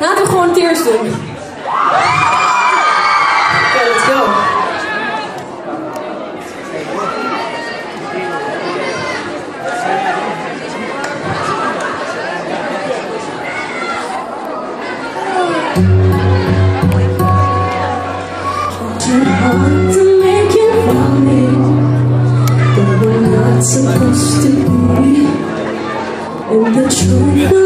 Laten we gewoon het eerst doen. Oké, let's go. To make you want it, but we're not supposed to be. And the truth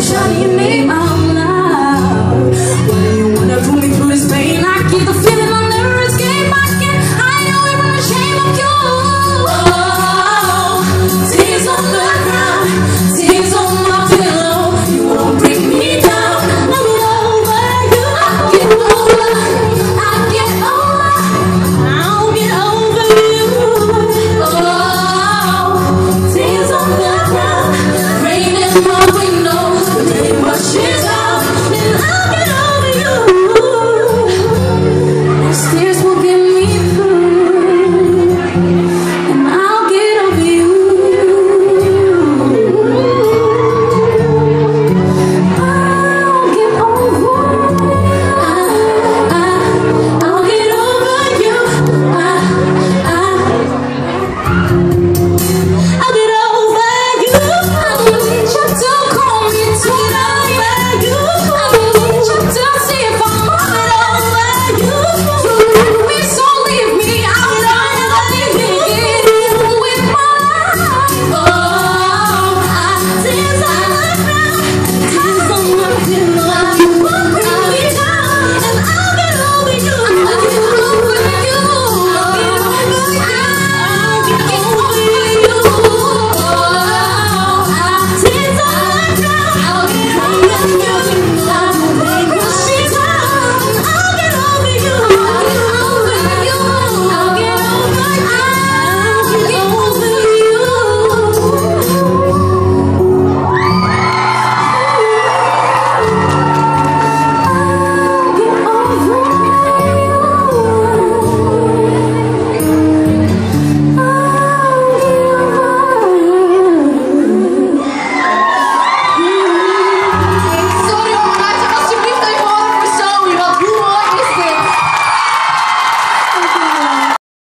the you made my